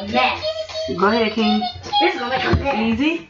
mess. Go ahead, King. This is gonna make a mess. Easy.